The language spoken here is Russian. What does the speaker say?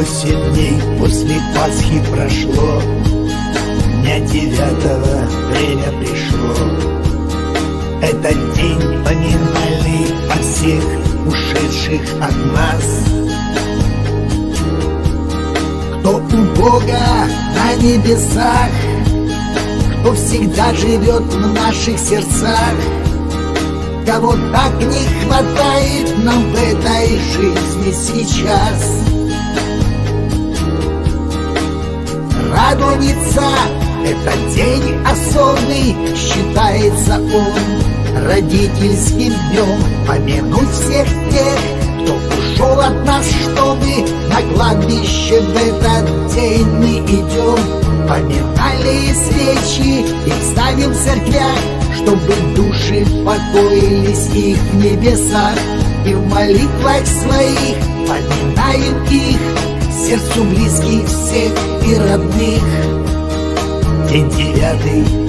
Восемь дней после Пасхи прошло, Дня девятого время пришло. Этот день поминальный о всех ушедших от нас. Кто у Бога на небесах, Кто всегда живет в наших сердцах, Кого так не хватает нам в этой жизни сейчас. Радуница — это день особый, считается он родительским днем. Помянуть всех тех, кто ушел от нас, чтобы на кладбище в этот день мы идем. Поминальные свечи и ставим в церквях, чтобы души покоились их в небесах. И в молитвах своих поминаем их, сердцу близких всех и родных. День девятый